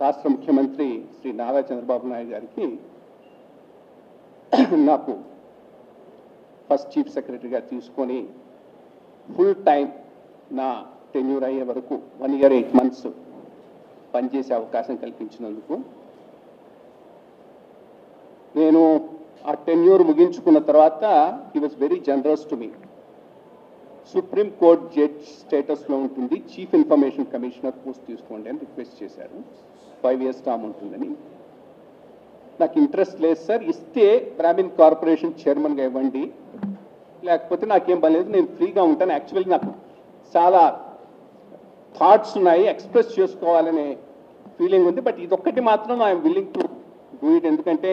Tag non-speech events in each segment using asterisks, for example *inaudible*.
రాష్ట్ర ముఖ్యమంత్రి శ్రీ నారా చంద్రబాబు నాయుడు గారికి నాకు ఫస్ట్ చీఫ్ సెక్రటరీగా తీసుకొని ఫుల్ టైం నా టెన్యూర్ అయ్యే వరకు వన్ ఇయర్ ఎయిట్ మంత్స్ పనిచేసే అవకాశం కల్పించినందుకు నేను ఆ టెన్యూర్ ముగించుకున్న తర్వాత he was very generous to me supreme court judge స్టేటస్లో ఉంటుంది చీఫ్ ఇన్ఫర్మేషన్ కమిషనర్ పోస్ట్ తీసుకోండి అని రిక్వెస్ట్ చేశారు. ఫైవ్ ఇయర్స్ టర్మ్ ఉంటుందని. నాకు ఇంట్రెస్ట్ లేదు సార్ ఇస్తే బ్రాహ్మిన్ కార్పొరేషన్ చైర్మన్గా ఇవ్వండి. లేకపోతే నాకేం పని లేదు నేను ఫ్రీగా ఉంటాను. యాక్చువల్లీ నాకు చాలా థాట్స్ ఉన్నాయి ఎక్స్ప్రెస్ చేసుకోవాలనే ఫీలింగ్ ఉంది. బట్ ఇదొక్కటి మాత్రం I'm willing to do it ఎందుకంటే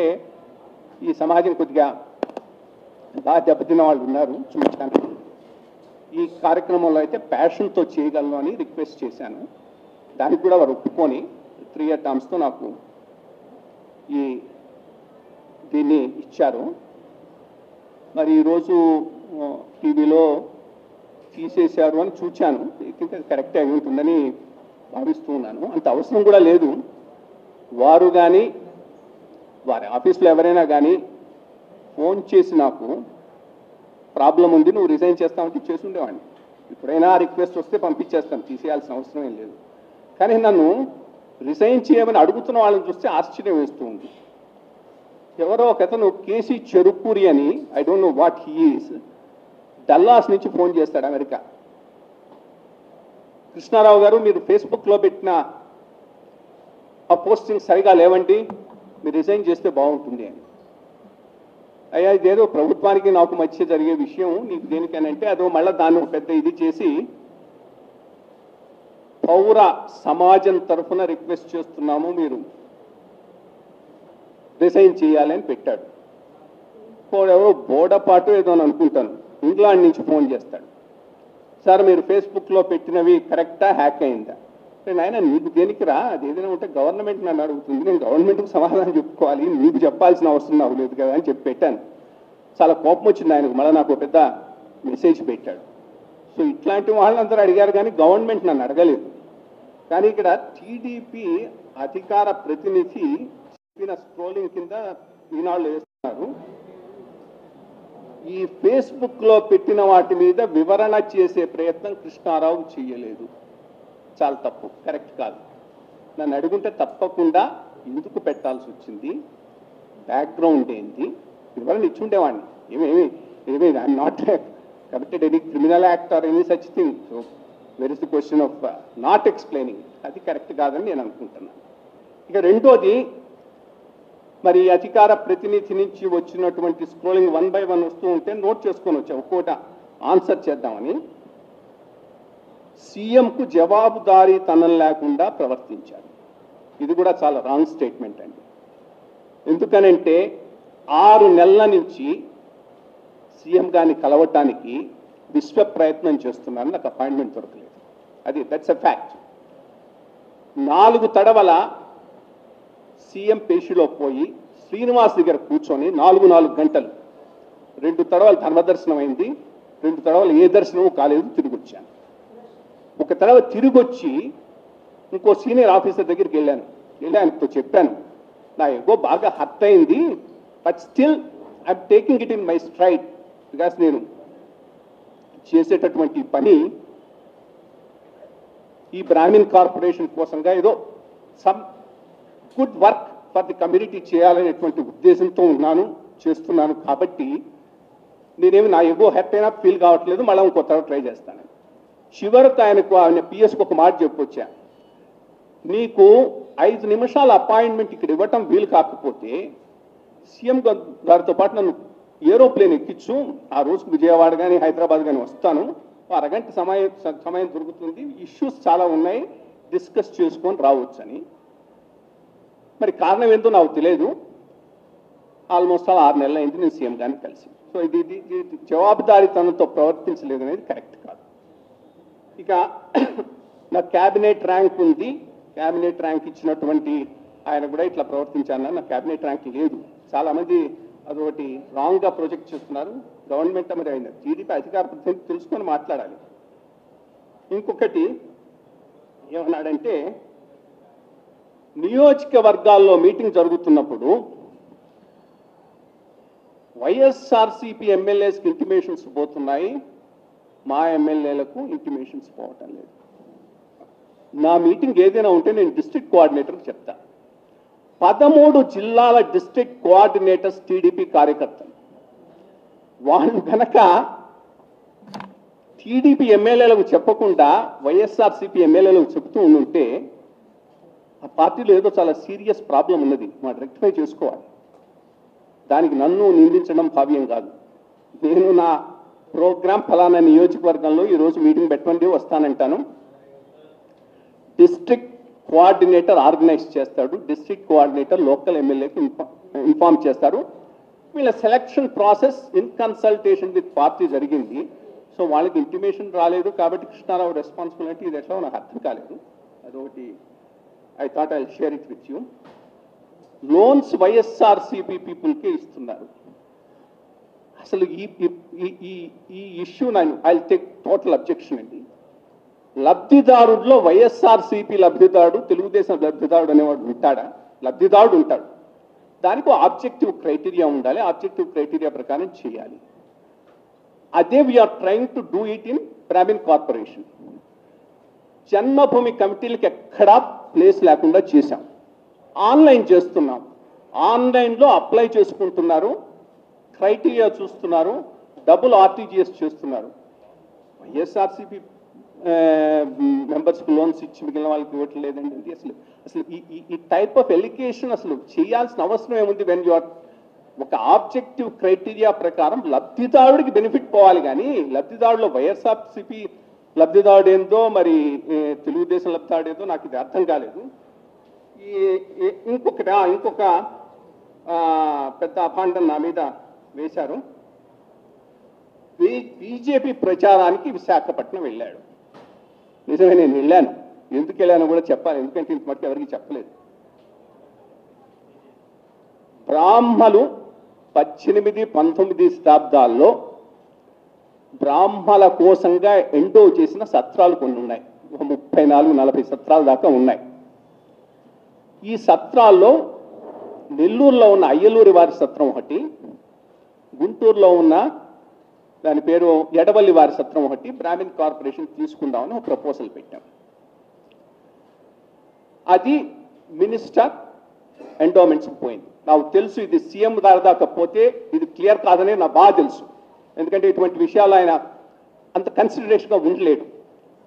ఈ సమాజం కొద్దిగా బాగా దెబ్బతిన్న వాళ్ళు ఉన్నారు. చూపించాను ఈ కార్యక్రమంలో అయితే ప్యాషన్తో చేయగలను అని రిక్వెస్ట్ చేశాను. దానికి కూడా వారు ఒప్పుకొని త్రీ ఇయర్ టర్మ్స్తో నాకు ఈ దీన్ని ఇచ్చారు. మరి ఈరోజు టీవీలో తీసేశారు అని చూచాను. కరెక్ట్ అయి ఉంటుందని భావిస్తూ ఉన్నాను. అంత అవసరం కూడా లేదు. వారు కానీ వారి ఆఫీస్లో ఎవరైనా కానీ ఫోన్ చేసి నాకు ప్రాబ్లం ఉంది నువ్వు రిజైన్ చేస్తామంటే చేసి ఉండేవాడిని. ఇప్పుడైనా రిక్వెస్ట్ వస్తే పంపించేస్తాను. తీసేయాల్సిన అవసరం ఏం లేదు. కానీ నన్ను రిజైన్ చేయమని అడుగుతున్న వాళ్ళని చూస్తే ఆశ్చర్యం వేస్తూ ఉంది. ఎవరో ఒక అతను కేసీ చెరుపూరి అని I don't know what he's Dallas నుంచి ఫోన్ చేస్తాడు అమెరికా. కృష్ణారావు గారు మీరు ఫేస్బుక్లో పెట్టిన ఆ పోస్టింగ్ సరిగా లేవండి మీరు రిజైన్ చేస్తే బాగుంటుంది అని. అయ్యా ఇదేదో ప్రభుత్వానికి నాకు మధ్య జరిగే విషయం నీకు దేనికనంటే అదో మళ్ళీ దాన్ని పెద్ద ఇది చేసి పౌర సమాజం తరఫున రిక్వెస్ట్ చేస్తున్నాము మీరు. రిజైన్ చేయాలని పెట్టాడు. ఎవరో బోడపాటు ఏదో అని అనుకుంటాను. ఇంగ్లాండ్ నుంచి ఫోన్ చేస్తాడు. సార్ మీరు ఫేస్బుక్లో పెట్టినవి కరెక్టా హ్యాక్ అయిందా? నేను ఆయన నీకు దేనికి రా? అది ఏదైనా ఉంటే గవర్నమెంట్ నన్ను అడుగుతుంది. నేను గవర్నమెంట్కి సమాధానం చెప్పుకోవాలి. నీకు చెప్పాల్సిన అవసరం నాకు లేదు కదా అని చెప్పి పెట్టాను. చాలా కోపం వచ్చింది ఆయనకు. మళ్ళీ నాకు పెద్ద మెసేజ్ పెట్టాడు. సో ఇట్లాంటి వాళ్ళందరూ అడిగారు కానీ గవర్నమెంట్ నన్ను అడగలేదు. కానీ ఇక్కడ టీడీపీ అధికార ప్రతినిధి చెప్పిన స్క్రోలింగ్ కింద ఈనాళ్ళు వేస్తున్నారు. ఈ ఫేస్బుక్లో పెట్టిన వాటి మీద వివరణ చేసే ప్రయత్నం కృష్ణారావు చేయలేదు. చాలా తప్పు కరెక్ట్ కాదు. నన్ను అడుగుంటే తప్పకుండా ఎందుకు పెట్టాల్సి వచ్చింది? బ్యాక్గ్రౌండ్ ఏంటి వివరణ ఇచ్చుండేవాడిని. ఏమేమి ఏమేమి I'm not committed any criminal act or any such thing so where is the question of not explaining అది కరెక్ట్ కాదని నేను అనుకుంటున్నాను. ఇక రెండోది మరి అధికార ప్రతినిధి నుంచి వచ్చినటువంటి స్క్రోలింగ్ వన్ బై వన్ వస్తూ ఉంటే నోట్ చేసుకొని వచ్చా. ఒక్కోట ఆన్సర్ చేద్దామని. సీఎంకు జవాబుదారీతనం లేకుండా ప్రవర్తించారు. ఇది కూడా చాలా రాంగ్ స్టేట్మెంట్ అండి. ఎందుకనంటే ఆరు నెలల నుంచి సీఎం గారిని కలవటానికి విశ్వ ప్రయత్నం చేస్తున్నారని నాకు అపాయింట్మెంట్ దొరకలేదు. అది దట్స్ ఎ ఫ్యాక్ట్ నాలుగు తడవల సీఎం పేషిలో పోయి శ్రీనివాస్ దగ్గర కూర్చొని నాలుగు నాలుగు గంటలు. రెండు తడవలు ధర్మదర్శనం అయింది రెండు తడవలు ఏ దర్శనము కాలేదు తిరిగి వచ్చాను ఒక తడవ తిరిగి వచ్చి ఇంకో సీనియర్ ఆఫీసర్ దగ్గరికి వెళ్ళాను. వెళ్ళి ఆయనతో చెప్పాను నా ఎగో బాగా హర్ట్ అయింది but still I'm taking it in my straight because నేను చేసేటటువంటి పని ఈ బ్రాహ్మిన్ కార్పొరేషన్ కోసంగా ఏదో some good work for the community చేయాలనేటువంటి ఉద్దేశంతో ఉన్నాను చేస్తున్నాను కాబట్టి నేనేమి నా ఎగో హ్యాపీ అయినా ఫీల్ కావట్లేదు మళ్ళీ ఇంకో తర్వాత ట్రై చేస్తాను. చివరికి ఆయనకు ఆయన పిఎస్కి ఒక మాట చెప్పొచ్చా నీకు ఐదు నిమిషాల అపాయింట్మెంట్ ఇక్కడ ఇవ్వటం వీలు కాకపోతే సీఎం గారితో పాటు నన్ను ఏరోప్లేన్ ఎక్కించు ఆ రోజుకు విజయవాడ కానీ హైదరాబాద్ కానీ వస్తాను. అరగంట సమయం సమయం దొరుకుతుంది. ఇష్యూస్ చాలా ఉన్నాయి. డిస్కస్ చేసుకొని రావచ్చు అని మరి కారణం ఏంటో నాకు తెలియదు. ఆల్మోస్ట్ ఆల్ ఆరు నెలలు అయింది నేను సీఎం గారిని కలిసి. సో ఇది ఇది ఇది జవాబుదారీతనంతో ప్రవర్తించలేదు అనేది కరెక్ట్ కాదు. ఇక *clears throat* నా క్యాబినెట్ ర్యాంక్ ఉంది. క్యాబినెట్ ర్యాంక్ ఇచ్చినటువంటి ఆయన కూడా ఇట్లా ప్రవర్తించాను నా క్యాబినెట్ ర్యాంక్ లేదు. చాలామంది అదొకటి రాంగ్గా ప్రొజెక్ట్ చేస్తున్నారు. గవర్నమెంట్ మరి అయిన టీడీపీ అధికార ప్రతినిధి తెలుసుకొని మాట్లాడాలి. ఇంకొకటి ఏమన్నాడంటే నియోజకవర్గాల్లో మీటింగ్ జరుగుతున్నప్పుడు వైఎస్ఆర్సీపీ ఎమ్మెల్యేస్కి ఇంటిమేషన్స్ పోతున్నాయి మా ఎమ్మెల్యేలకు ఇంటిమేషన్స్ పోవటం లేదు. నా మీటింగ్ ఏదైనా ఉంటే నేను డిస్ట్రిక్ట్ కోఆర్డినేటర్కి చెప్తా. పదమూడు జిల్లాల డిస్ట్రిక్ట్ కోఆర్డినేటర్స్ టీడీపీ కార్యకర్తలు. వాళ్ళు కనుక టీడీపీ ఎమ్మెల్యేలకు చెప్పకుండా వైఎస్ఆర్సీపీ ఎమ్మెల్యేలకు చెబుతూ ఉంటే ఆ పార్టీలో ఏదో చాలా సీరియస్ ప్రాబ్లం ఉన్నది. మనం రెక్టిఫై చేసుకోవాలి. దానికి నన్ను నిందించడం భావ్యం కాదు. నేను నా ప్రోగ్రాం ఫలానా నియోజకవర్గంలో ఈరోజు మీటింగ్ పెట్టండి వస్తానంటాను. డిస్ట్రిక్ట్ కోఆర్డినేటర్ ఆర్గనైజ్ చేస్తాడు. డిస్ట్రిక్ట్ కోఆర్డినేటర్ లోకల్ ఎమ్మెల్యేకి ఇన్ఫార్మ్ చేస్తారు. వీళ్ళ selection process in consultation with party జరిగింది. సో వాళ్ళకి ఇంటిమేషన్ రాలేదు కాబట్టి కృష్ణారావు రెస్పాన్సిబిలిటీ ఇది ఎట్లా నాకు అర్థం కాలేదు. అదొకటి. I thought I share it with you loans YSRCP పీపుల్కే ఇస్తున్నారు. అసలు ఈ ఈ- ఈ ఈ ఇష్యూ నేను ఐ టేక్ టోటల్ అబ్జెక్షన్ అండి. లబ్ధిదారుల్లో వైఎస్ఆర్సీపీ లబ్ధిదారుడు తెలుగుదేశం లబ్ధిదారుడు అనేవాడు ఉంటాడా? లబ్ధిదారుడు ఉంటాడు. దానికి ఆబ్జెక్టివ్ క్రైటీరియా ఉండాలి. ఆబ్జెక్టివ్ క్రైటీరియా ప్రకారం చేయాలి. అదే we're trying to do it in Brahmin corporation Janmabhoomi కమిటీలకు ఎక్కడా ప్లేస్ లేకుండా చేశాం. ఆన్లైన్ చేస్తున్నాం. ఆన్లైన్లో అప్లై చేసుకుంటున్నారు. క్రైటీరియా చూస్తున్నారు. డబుల్ ఆర్టీజీఎస్ చేస్తున్నారు. వైఎస్ఆర్సీపీ మెంబర్స్కి లోన్స్ ఇచ్చి మిగిలిన వాళ్ళకి ఇవ్వట్లేదండి. లేదండి ఇది అసలు అసలు ఈ ఈ- టైప్ ఆఫ్ ఎలిగేషన్ అసలు చేయాల్సిన అవసరం ఏముంది? వెన్ యు ఆర్ ఒక ఆబ్జెక్టివ్ క్రైటీరియా ప్రకారం లబ్ధిదారుడికి బెనిఫిట్ పోవాలి కానీ లబ్ధిదారులో వైఎస్ఆర్సిపి లబ్ధిదారుడు ఏందో మరి తెలుగుదేశం లబ్ధిదారుడు ఏందో నాకు ఇది అర్థం కాలేదు. ఈ ఇంకొకటి ఇంకొక పెద్ద అభాండం నా మీద వేశారు. బీజేపీ ప్రచారానికి విశాఖపట్నం వెళ్ళాడు. నిజమే నేను వెళ్ళాను. ఎందుకు వెళ్ళానో కూడా చెప్పాలి. ఎందుకంటే ఇంత మటుకు ఎవరికి చెప్పలేదు. బ్రాహ్మలు పద్దెనిమిది పంతొమ్మిది శతాబ్దాల్లో బ్రాహ్మల కోసంగా ఎండో చేసిన సత్రాలు కొన్ని ఉన్నాయి. ఒక ముప్పై నాలుగు నలభై సత్రాల దాకా ఉన్నాయి. ఈ సత్రాల్లో నెల్లూరులో ఉన్న అయ్యలూరి వారి సత్రం ఒకటి గుంటూరులో ఉన్న దాని పేరు ఎడవల్లి వారి సత్రం ఒకటి బ్రాహ్మిన్ కార్పొరేషన్ తీసుకుందామని ఒక ప్రపోజల్ పెట్టాం. అది మినిస్టర్ ఎండోమెంట్స్ పోయింది. నాకు తెలుసు ఇది సీఎం దారి దాకా పోతే ఇది క్లియర్ కాదని నాకు బాగా తెలుసు. ఎందుకంటే ఇటువంటి విషయాలు ఆయన అంత కన్సిడరేషన్గా ఉండలేడు.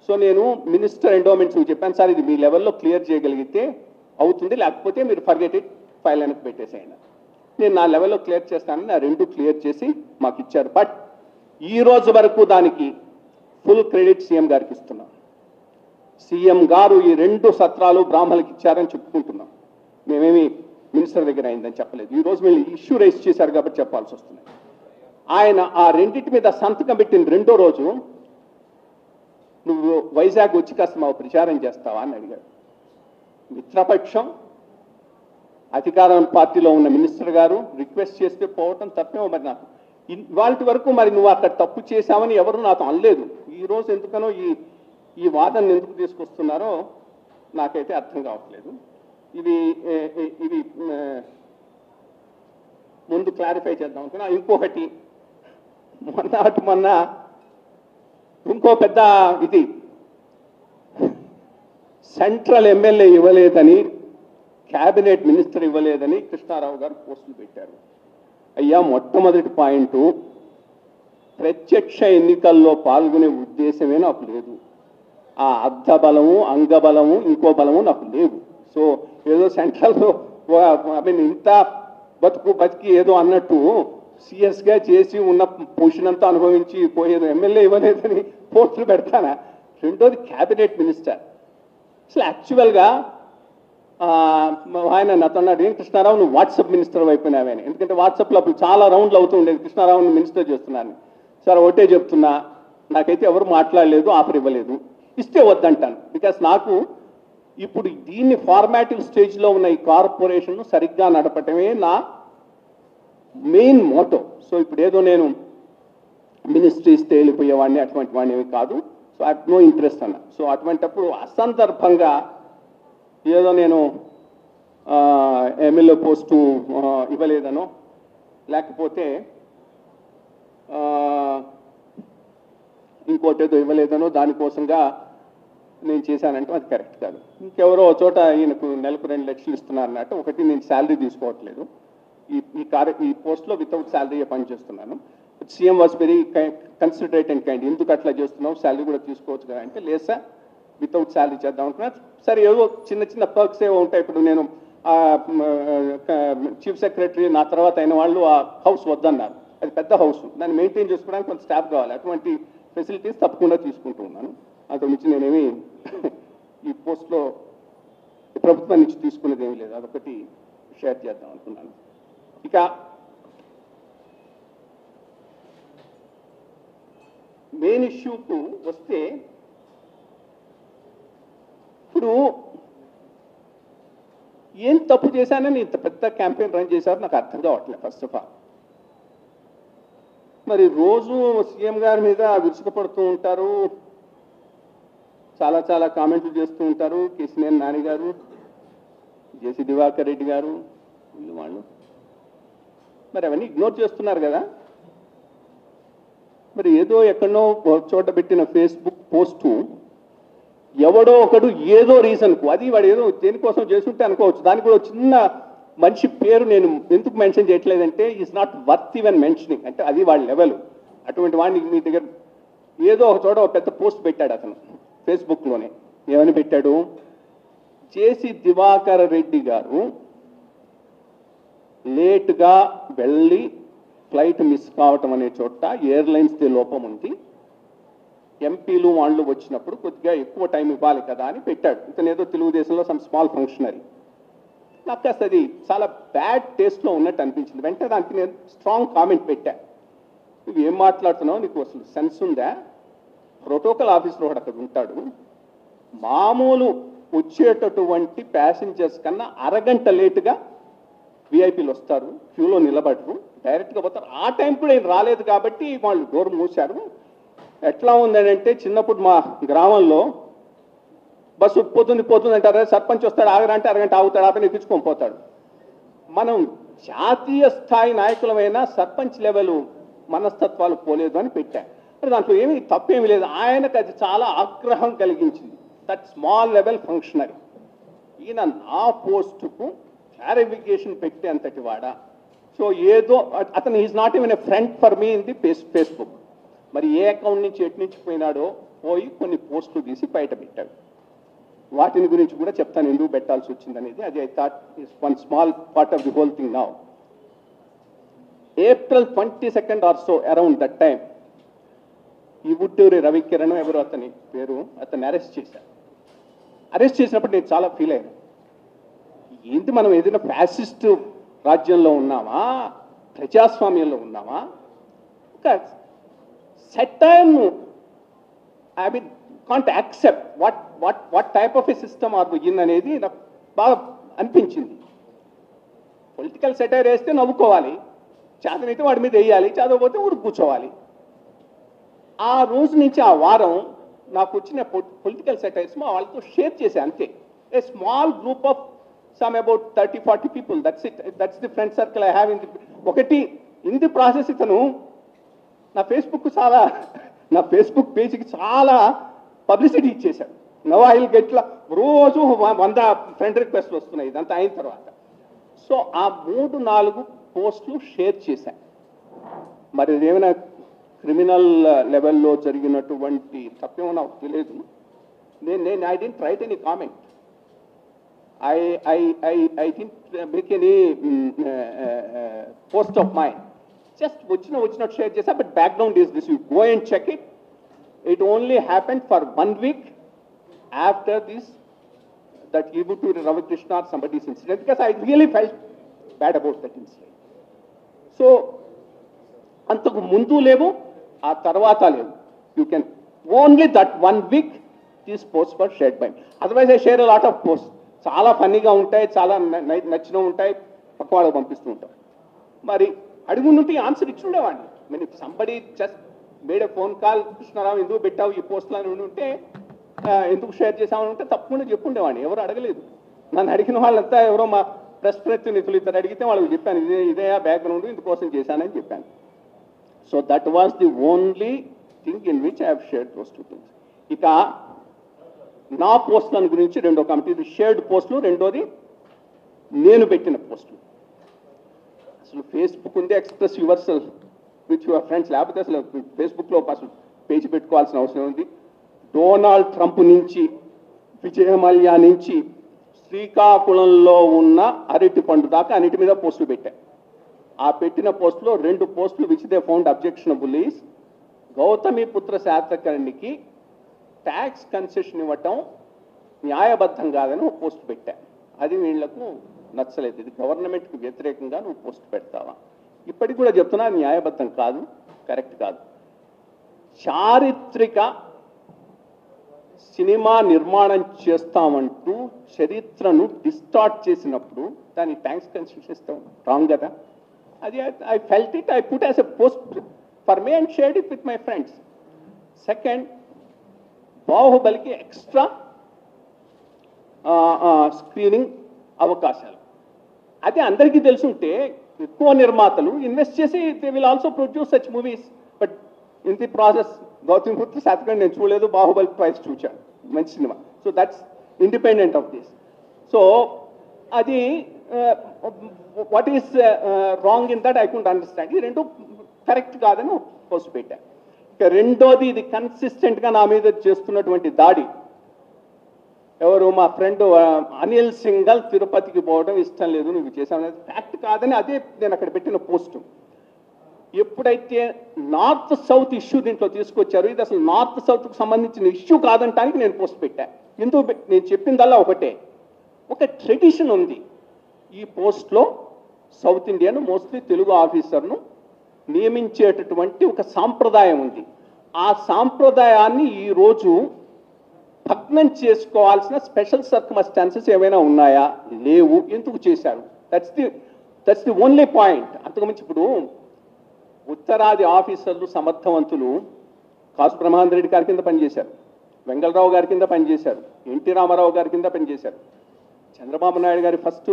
సో నేను మినిస్టర్ ఎండోమెంట్స్ చెప్పాను సార్ ఇది మీ లెవెల్లో క్లియర్ చేయగలిగితే అవుతుంది లేకపోతే మీరు ఫర్గెట్ ఇట్ ఫైల్ వెనక్కి పెట్టేసేయండి. నేను నా లెవెల్లో క్లియర్ చేస్తానని నా రెండు క్లియర్ చేసి మాకు ఇచ్చారు. బట్ ఈ రోజు వరకు దానికి ఫుల్ క్రెడిట్ సీఎం గారికి ఇస్తున్నాం. సీఎం గారు ఈ రెండు సత్రాలు బ్రాహ్మణులకు ఇచ్చారని చెప్పుకుంటున్నాం. మేమేమి మినిస్టర్ దగ్గర అయిందని చెప్పలేదు. ఈ రోజు వీళ్ళు ఇష్యూ రైజ్ చేశారు కాబట్టి చెప్పాల్సి వస్తుంది. ఆయన ఆ రెండింటి మీద సంతకం పెట్టిన రెండో రోజు నువ్వు వైజాగ్ వచ్చి కాస్త మా ప్రచారం చేస్తావా? అని అడిగాడు. మిత్రపక్షం అధికారం పార్టీలో ఉన్న మినిస్టర్ గారు రిక్వెస్ట్ చేస్తే పోవటం తప్పేమో మరి నాకు. ఇవాళ వరకు మరి నువ్వు అక్కడ తప్పు చేశావని ఎవరు నాతో అనలేదు. ఈ రోజు ఎందుకనో ఈ ఈ వాదన ఎందుకు తీసుకొస్తున్నారో నాకైతే అర్థం కావట్లేదు. ఇది ఇది ముందు క్లారిఫై చేద్దాం అనుకున్నా. ఇంకొకటి మొన్న అటు మొన్న ఇంకో పెద్ద ఇది సెంట్రల్ ఎమ్మెల్యే ఇవ్వలేదని క్యాబినెట్ మినిస్టర్ ఇవ్వలేదని కృష్ణారావు గారు పోస్టులు పెట్టారు. అయ్యా మొట్టమొదటి పాయింట్ ప్రత్యక్ష ఎన్నికల్లో పాల్గొనే ఉద్దేశమే నాకు లేదు. ఆ అర్ధ బలము అంగబలము ఇంకో బలము నాకు లేవు. సో ఏదో సెంట్రల్లో ఐ మీన్ ఇంత బతుకు బతికి ఏదో అన్నట్టు సీఎస్గా చేసి ఉన్న పొజిషన్ అంతా అనుభవించి పోయేది ఎమ్మెల్యే ఇవ్వలేదని పోస్టులు పెడతానా? రెండోది క్యాబినెట్ మినిస్టర్. అసలు యాక్చువల్గా ఆయన నాతో అన్నాడు ఏం కృష్ణారావు నువ్వు వాట్సాప్ మినిస్టర్ అయిపోయినావని ఎందుకంటే వాట్సాప్లో అప్పుడు చాలా రౌండ్లు అవుతూ ఉండేది. కృష్ణారావుని మినిస్టర్ చేస్తున్నాను. సార్ ఒకటే చెప్తున్నా నాకైతే ఎవరు మాట్లాడలేదు ఆఫర్ ఇవ్వలేదు ఇస్తే వద్దంటాను. బికాస్ నాకు ఇప్పుడు దీన్ని ఫార్మాటివ్ స్టేజ్లో ఉన్న ఈ కార్పొరేషన్ను సరిగ్గా నడపటమే నా మెయిన్ మోటో. సో ఇప్పుడు ఏదో నేను మినిస్ట్రీస్ తేలిపోయేవాడిని అటువంటి వాడిని కాదు. సో ఐ నో ఇంట్రెస్ట్ అన్న. సో అటువంటప్పుడు అసందర్భంగా ఏదో నేను ఎమ్మెల్యే పోస్టు ఇవ్వలేదనో లేకపోతే ఇంకోటి ఏదో ఇవ్వలేదనో దానికోసంగా నేను చేశానంటే అది కరెక్ట్ కాదు. ఇంకెవరో ఒక చోట ఈయనకు నెలకు రెండు లక్షలు ఇస్తున్నారన్నట్టు ఒకటి నేను శాలరీ తీసుకోవట్లేదు. ఈ ఈ కార్య ఈ పోస్ట్లో వితౌట్ శాలరీ పనిచేస్తున్నాను CM was very considerate and kind ఎందుకు అట్లా చేస్తున్నావు? శాలరీ కూడా తీసుకోవచ్చు కదా అంటే లేదు సార్. వితౌట్ శాలరీ చేద్దాం అనుకున్నా సరే ఏదో చిన్న చిన్న పర్క్స్ ఏవో ఉంటాయి. ఇప్పుడు నేను చీఫ్ సెక్రటరీ నా తర్వాత అయిన వాళ్ళు ఆ హౌస్ వద్దన్నారు. అది పెద్ద హౌస్ దాన్ని మెయింటైన్ చేసుకోవడానికి కొంత స్టాఫ్ కావాలి. అటువంటి ఫెసిలిటీస్ తప్పకుండా తీసుకుంటూ ఉన్నాను. అంతకు మించి నేనేమి *laughs* ఈ పోస్ట్లో ప్రభుత్వం నుంచి తీసుకునేది ఏమీ లేదు. అదొకటి షేర్ చేద్దాం అనుకున్నాను. ఇక మెయిన్ ఇష్యూకు వస్తే ఇప్పుడు ఏం తప్పు చేశానని ఇంత పెద్ద క్యాంపెయిన్ రన్ చేశారు నాకు అర్థం కావట్లేదు ఫస్ట్ ఆఫ్ ఆల్ మరి రోజు సీఎం గారి మీద విరుచుకుపడుతూ ఉంటారు చాలా చాలా కామెంట్లు చేస్తూ ఉంటారు కేసీనేని నాని గారు జేసీ దివాకర్ రెడ్డి గారు వీళ్ళు వాళ్ళు. మరి అవన్నీ ఇగ్నోర్ చేస్తున్నారు కదా. మరి ఏదో ఎక్కడో ఒక చోట పెట్టిన ఫేస్బుక్ పోస్టు ఎవడో ఒకడు ఏదో రీజన్కు అది వాడు ఏదో దేనికోసం చేసుంటే అనుకోవచ్చు. దానికి కూడా ఒక చిన్న మనిషి పేరు నేను ఎందుకు mention చేయట్లేదంటే is not worth even mentioning అంటే అది వాళ్ళ లెవెల్ అటువంటి వాడిని మీ దగ్గర ఏదో ఒక చోట ఒక పెద్ద పోస్ట్ పెట్టాడు అతను ఫేస్బుక్లోనే ఏమని పెట్టాడు? జేసి దివాకర్ రెడ్డి గారు లేట్గా వెళ్ళి ఫ్లైట్ మిస్ కావటం అనే చోట ఎయిర్లైన్స్ది లోపం ఉంది. ఎంపీలు వాళ్ళు వచ్చినప్పుడు కొద్దిగా ఎక్కువ టైం ఇవ్వాలి కదా అని పెట్టాడు. ఇతను ఏదో తెలుగుదేశంలో సమ్ స్మాల్ ఫంక్షనరీ నాకు కాస్త అది చాలా బ్యాడ్ టేస్ట్లో ఉన్నట్టు అనిపించింది. వెంటనే దానికి నేను స్ట్రాంగ్ కామెంట్ పెట్టా. నువ్వు ఏం మాట్లాడుతున్నావు నీకు అసలు సెన్స్ ఉందా? ప్రోటోకాల్ ఆఫీసర్ ఒకడు అక్కడ ఉంటాడు. మామూలు వచ్చేటటువంటి ప్యాసింజర్స్ కన్నా అరగంట లేటుగా విఐపీలు వస్తారు క్యూలో నిలబడరు. డైరెక్ట్గా పోతారు. ఆ టైం కూడా ఏం రాలేదు కాబట్టి వాళ్ళు డోర్ మూశారు. ఎట్లా ఉందని అంటే చిన్నప్పుడు మా గ్రామంలో బస్సు పోతుంది పోతుంది అంటారు. సర్పంచ్ వస్తాడు ఆగరంటే అరగంట ఆగుతాడు అతను ఎక్కించుకొని పోతాడు. మనం జాతీయ స్థాయి నాయకులమైన సర్పంచ్ లెవెల్ మనస్తత్వాలు పోలేదు అని పెట్టాను మరి దాంట్లో ఏమీ తప్పేమీ లేదు. ఆయనకు అది చాలా ఆగ్రహం కలిగించింది. That small level functionary. ఈయన నా పోస్టుకు క్లారిఫికేషన్ పెట్టే అంతటి వాడా? సో ఏదో అతను is not even a friend for me in the face Facebook. మరి ఏ అకౌంట్ నుంచి ఎటు నుంచి పోయినాడో పోయి కొన్ని పోస్టులు తీసి బయట పెట్టాడు. వాటిని గురించి కూడా చెప్తాను ఎందుకు పెట్టాల్సి వచ్చింది అనేది అది I thought is one small part of the whole thing now April twenty second or so around that time ఈ గుట్టూరి రవికిరణ్ ఎవరు అతని పేరు? అతన్ని అరెస్ట్ చేశారు. అరెస్ట్ చేసినప్పుడు నేను చాలా ఫీల్ అయ్యాను. ఏంటి మనం ఏదైనా ఫ్యాసిస్ట్ రాజ్యంలో ఉన్నామా? ప్రజాస్వామ్యంలో ఉన్నామా? ఒక సెటైర్ను I mean can't accept what what what type of a system are in అనేది నాకు బాగా అనిపించింది. పొలిటికల్ సెటైర్ వేస్తే నవ్వుకోవాలి. చేతనైతే వాడి మీద వేయాలి. చదవకపోతే ఊరు కూర్చోవాలి. ఆ రోజు నుంచి ఆ వారం నాకు వచ్చిన పొలిటికల్ సెటైర్స్ మా వాళ్ళతో షేర్ చేసే అంతే. A small group of some about thirty forty people that's it that's the friend circle I have in the ఒకటి ఇన్ ది ప్రాసెస్ ఇతను నా ఫేస్బుక్ చాలా నా ఫేస్బుక్ పేజ్కి చాలా పబ్లిసిటీ ఇచ్చేశాను నవ్ ఐ రోజు వంద ఫ్రెండ్ రిక్వెస్ట్లు వస్తున్నాయి. ఇదంతా అయిన తర్వాత. సో ఆ మూడు నాలుగు పోస్టులు షేర్ చేశాను మరి ఏమైనా క్రిమినల్ లెవెల్లో జరిగినటువంటి తప్పేమో నాకు తెలియదు నేను నేను I didn't write any comment I I I I didn't make any post of mind just వచ్చిన వచ్చినట్టు షేర్ చేసా but background is this you go and check it it only happen for one week after this that Ibuturi Ramakrishna or somebody's incident because I really felt bad about that incident. So అంతకు ముందు లేవు ఆ తర్వాత లేవు. You can only that one week these post for share by otherwise I share lot of post చాలా ఫన్నీగా ఉంటాయి చాలా నచ్చినవి ఉంటాయి పక్క వాళ్ళకి పంపిస్తూ ఉంటాం. మరి అడుగుంటే ఆన్సర్ ఇచ్చి ఉండేవాడిని. If somebody just made phone call Krishnarao ఎందుకు పెట్టావు ఈ పోస్టులు అని ఉంటే ఎందుకు షేర్ చేసామని ఉంటే తప్పకుండా చెప్పుండేవాడిని ఎవరు అడగలేదు. నన్ను అడిగిన వాళ్ళంతా ఎవరో మా ప్రెస్ ప్రతినిధులు ఇద్దరు అడిగితే వాళ్ళకి చెప్పాను ఇదే ఇదే బ్యాక్గ్రౌండ్ ఇందుకోసం చేశానని చెప్పాను. So that was the only thing in which I have shared those two things ఇక నా పోస్టులను గురించి రెండో కమిటీ షేర్డ్ పోస్టులు రెండోది నేను పెట్టిన పోస్టులు అసలు ఫేస్బుక్ ఉంది express yourself with your friends లేకపోతే అసలు ఫేస్బుక్లో అసలు పేజ్ పెట్టుకోవాల్సిన అవసరం ఉంది. డొనాల్డ్ ట్రంప్ నుంచి విజయమల్య నుంచి శ్రీకాకుళంలో ఉన్న అరటి పండు దాకా అన్నిటి మీద పోస్టులు పెట్టా. ఆ పెట్టిన పోస్టులో రెండు పోస్టులు which they found objectionable is Gautami Putra శాతకర్ణికి tax concession ఇవ్వటం న్యాయబద్ధం కాదని ఒక పోస్ట్ పెట్టా. అది వీళ్ళకు నచ్చలేదు. ఇది గవర్నమెంట్కి వ్యతిరేకంగా నువ్వు పోస్ట్ పెడతావా? ఇప్పటికి కూడా చెప్తున్నా న్యాయబద్ధం కాదు కరెక్ట్ కాదు. చారిత్రక సినిమా నిర్మాణం చేస్తామంటూ చరిత్రను డిస్టార్ట్ చేసినప్పుడు దాని థ్యాంక్స్ కన్స్టిట్యూషన్ ఇస్తాం. రాంగ్ కదా? అది I felt it I put as a post for me and shared it with my friends. Second బాహుబలికి extra screening అవకాశాలు. అయితే అందరికీ తెలుసుంటే ఎక్కువ నిర్మాతలు ఇన్వెస్ట్ చేసి they will also produce such movies but in the process Gautam Putra Satakam నేను చూడలేదు Baahubali twice చూచాను మంచి cinema. So that's independent of this so అది what is wrong in that I can't understand ఇది రెండు కరెక్ట్ కాదని post పెట్టాను ఇక రెండోది ఇది కన్సిస్టెంట్గా నా మీద చేస్తున్నటువంటి దాడి. ఎవరు? మా ఫ్రెండ్ అనిల్ సింగల్ తిరుపతికి పోవడం ఇష్టం లేదు నువ్వు చేసావు అనేది ఫ్యాక్ట్ కాదని అదే నేను అక్కడ పెట్టిన పోస్ట్. ఎప్పుడైతే నార్త్ సౌత్ ఇష్యూ దీంట్లో తీసుకొచ్చారు ఇది అసలు నార్త్ సౌత్కు సంబంధించిన ఇష్యూ కాదంటానికి నేను పోస్ట్ పెట్టా. ఎందుకు నేను చెప్పిందల్లా ఒకటే. ఒక ట్రెడిషన్ ఉంది. ఈ పోస్ట్లో సౌత్ ఇండియన్ మోస్ట్లీ తెలుగు ఆఫీసర్ను నియమించేటటువంటి ఒక సాంప్రదాయం ఉంది. ఆ సాంప్రదాయాన్ని ఈరోజు భగ్నం చేసుకోవాల్సిన స్పెషల్ సర్కమస్టాన్సెస్ ఏమైనా ఉన్నాయా? లేవు. ఎందుకు చేశారు? That's the that's the only point అంతకుమించి ఇప్పుడు ఉత్తరాది ఆఫీసర్లు సమర్థవంతులు కాసు బ్రహ్మానంద రెడ్డి గారి కింద పనిచేశారు. వెంగళరావు గారి కింద పనిచేశారు. ఎన్టీ రామారావు గారి కింద పనిచేశారు. చంద్రబాబు నాయుడు గారి ఫస్ట్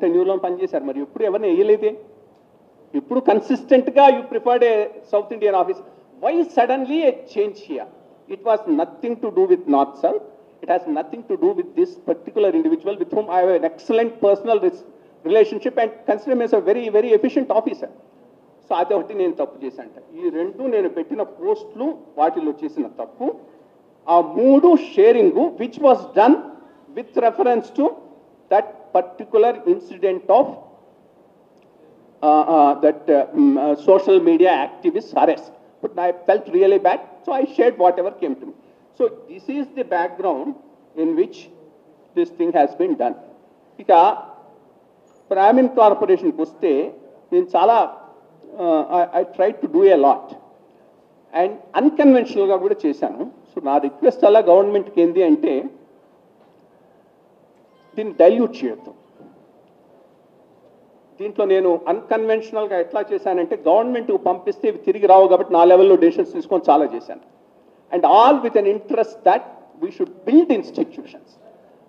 టెన్యూర్లో పనిచేశారు. మరి ఎప్పుడు ఎవరిని వేయలేదే? ఇప్పుడు కన్సిస్టెంట్గా you preferred a south Indian office why suddenly a change here it was nothing to do with north south it has nothing to do with this particular individual with whom I have an excellent personal relationship and consider mace a very very efficient officer so అది ఒకటి నేను తప్పు చేశాంట ఈ రెండు నేను పెట్టిన పోస్టులు వాటిలో చేసిన తప్పు. ఆ మూడు sharing which was done with reference to that particular incident of uh, uh, that uh, mm, uh, social media activists arrest. But I felt really bad, so I shared whatever came to me. So this is the background in which this thing has been done. ఇక ప్రామిన్ కార్పొరేషన్కి వస్తే నేను చాలా I try to do a lot and అన్కన్వెన్షనల్గా కూడా చేశాను so నా request అలా గవర్నమెంట్కి ఏంది అంటే దీన్ని డైల్యూట్ చేయొద్దు దీంట్లో నేను అన్కన్వెన్షనల్గా ఎట్లా చేశానంటే గవర్నమెంట్కి పంపిస్తే ఇవి తిరిగి రావు కాబట్టి నా లెవెల్లో డెసిషన్స్ తీసుకొని చాలా చేశాను. And all with an interest that we should build institutions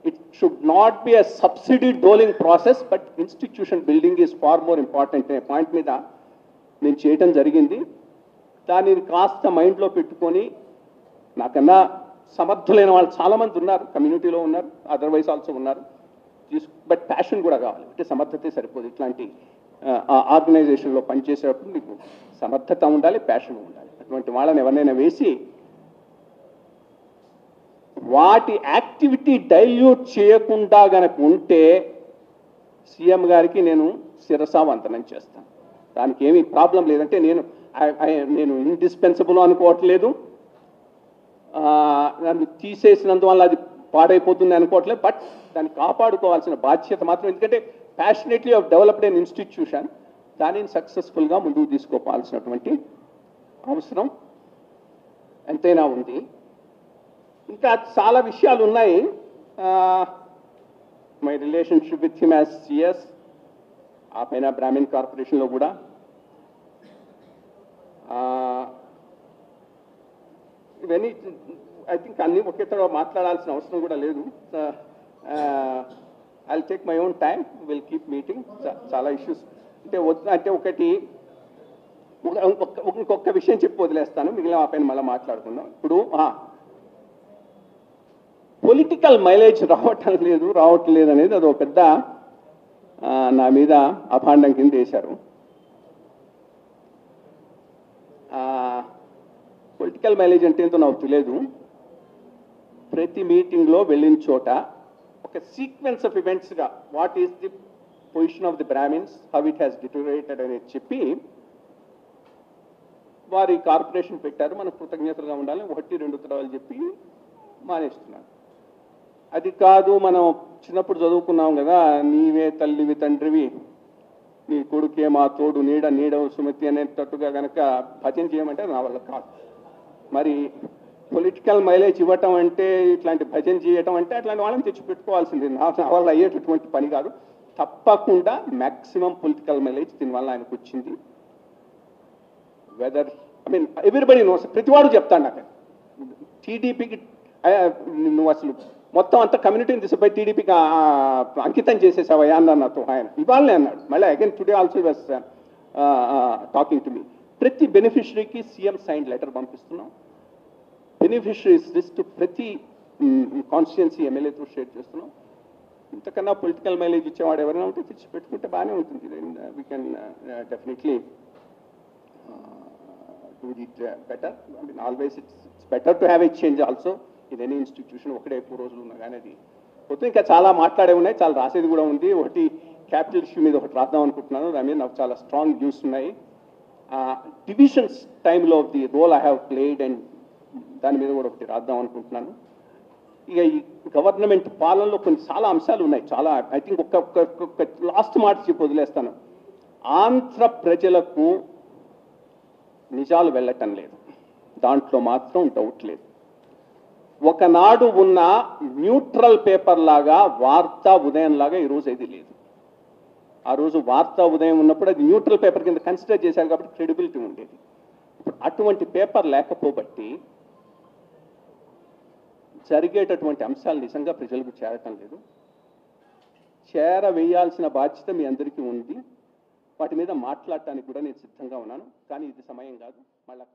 it should not be a subsidy doling process but institution building is far more important అనే పాయింట్ మీద నేను చేయటం జరిగింది. దానిని కాస్త మైండ్లో పెట్టుకొని నాకన్నా సమర్థులైన వాళ్ళు చాలామంది ఉన్నారు కమ్యూనిటీలో ఉన్నారు అదర్వైజ్ ఆల్సో ఉన్నారు. తీసుకు బట్ ప్యాషన్ కూడా కావాలి. అంటే సమర్థతే సరిపోదు. ఇట్లాంటి ఆర్గనైజేషన్లో పనిచేసేటప్పుడు నీకు సమర్థత ఉండాలి ప్యాషన్ ఉండాలి. అటువంటి వాళ్ళని ఎవరినైనా వేసి వాటి యాక్టివిటీ డైల్యూట్ చేయకుండా గనక ఉంటే సీఎం గారికి నేను శిరసా వంతనం చేస్తాను. దానికి ఏమీ ప్రాబ్లం లేదంటే నేను నేను ఇండిస్పెన్సిబుల్ అనుకోవట్లేదు. నన్ను తీసేసినందువల్ల అది పాడైపోతుంది అనుకోవట్లేదు బట్ దాన్ని కాపాడుకోవాల్సిన బాధ్యత మాత్రం ఎందుకంటే passionately of developed an institution దానిని సక్సెస్ఫుల్గా ముందుకు తీసుకోవాల్సినటువంటి అవసరం ఎంతైనా ఉంది. ఇంకా చాలా విషయాలు ఉన్నాయి. My relationship with him as CS ఆ పైన బ్రాహ్మిన్ కార్పొరేషన్లో కూడా. ఇవన్నీ ఐ థింక్ అన్ని ఒకే తర్వాత మాట్లాడాల్సిన అవసరం కూడా లేదు. I take my own time will keep meeting చాలా ఇష్యూస్ అంటే వద్దు అంటే ఒకటి ఇంకొక విషయం చెప్పి వదిలేస్తాను. మిగిలిన ఆ పైన మళ్ళీ మాట్లాడుకుందాం. ఇప్పుడు పొలిటికల్ మైలేజ్ రావటం లేదు రావట్లేదు అనేది అది ఒక పెద్ద నా మీద అభాండం కింద వేశారు. పొలిటికల్ మైలేజ్ అంటే ఏంటో నాకు తెలియదు. ప్రతి మీటింగ్లో వెళ్ళిన చోట ఒక sequence of ఈవెంట్స్గా what is the position of the Brahmins how it has deteriorated అనేది చెప్పి వారి కార్పొరేషన్ పెట్టారు. మనం కృతజ్ఞతలుగా ఉండాలి. ఒకటి రెండు తరాలు చెప్పి మానేస్తున్నారు. అది కాదు మనం చిన్నప్పుడు చదువుకున్నాం కదా నీవే తల్లివి తండ్రివి నీ కొడుకే మా తోడు నీడ నీడ సుమతి అనేటట్టుగా కనుక భజన చేయమంటే నా వల్ల కాదు. మరి పొలిటికల్ మైలేజ్ ఇవ్వటం అంటే ఇట్లాంటి భజన చేయటం అంటే అట్లాంటి వాళ్ళని తెచ్చి పెట్టుకోవాల్సింది నా వల్ల అయ్యేటటువంటి పని కాదు. తప్పకుండా మ్యాక్సిమం పొలిటికల్ మైలేజ్ దీనివల్ల ఆయనకు వచ్చింది. Whether I mean everybody knows ప్రతివాడు చెప్తాను నాకు. టీడీపీకి నువ్వు అసలు మొత్తం అంత కమ్యూనిటీని తీసుకుపోయి టీడీపీకి అంకితం చేసేసావయ్యా అన్నారు నాతో? ఆయన ఇవాళనే అన్నాడు. మళ్ళీ again today also was talking to me ప్రతి బెనిఫిషరీకి సీఎం సైన్ లెటర్ పంపిస్తున్నాం. బెనిఫిషరీస్ లిస్ట్ ప్రతి కాన్స్టిట్యున్సీ త్రూ షేర్ చేస్తున్నాం. ఇంతకన్నా పొలిటికల్ మైలేజ్ ఇచ్చేవాడు ఎవరైనా ఉంటే తెచ్చి పెట్టుకుంటే బాగానే ఉంటుంది we can definitely do it better I mean always it's it's better to have a change also ఇది ఎనీ ఇన్స్టిట్యూషన్ ఒకటే ఎక్కువ రోజులు ఉన్నా కానీ అది. మొత్తం ఇంకా చాలా మాట్లాడే ఉన్నాయి చాలా రాసేది కూడా ఉంది. ఒకటి క్యాపిటల్ ఇష్యూ మీద ఒకటి రాద్దాం అనుకుంటున్నాను. దాని మీద నాకు చాలా స్ట్రాంగ్ వ్యూస్ ఉన్నాయి. డివిజన్స్ టైంలో the role I have played and దాని మీద కూడా ఒకటి రాద్దాం అనుకుంటున్నాను. ఇక ఈ గవర్నమెంట్ పాలనలో కొన్ని చాలా అంశాలు ఉన్నాయి. చాలా ఐ థింక్ ఒక్క ఒక్క- లాస్ట్ మాట చెప్పి వదిలేస్తాను. ఆంధ్ర ప్రజలకు నిజాలు వెళ్ళటం లేదు. దాంట్లో మాత్రం డౌట్ లేదు. ఒకనాడు ఉన్న న్యూట్రల్ పేపర్ లాగా వార్తా ఉదయం లాగా ఈరోజు ఇది లేదు. ఆ రోజు వార్తా ఉదయం ఉన్నప్పుడు అది న్యూట్రల్ పేపర్ కింద కన్సిడర్ చేశారు కాబట్టి క్రెడిబిలిటీ ఉండేది. ఇప్పుడు అటువంటి పేపర్ లేకపోబట్టి జరిగేటటువంటి అంశాలు నిజంగా ప్రజలకు చేరటం లేదు. చేరవేయాల్సిన బాధ్యత మీ అందరికీ ఉంది. వాటి మీద మాట్లాడటానికి కూడా నేను సిద్ధంగా ఉన్నాను. కానీ ఇది సమయం కాదు. మళ్ళా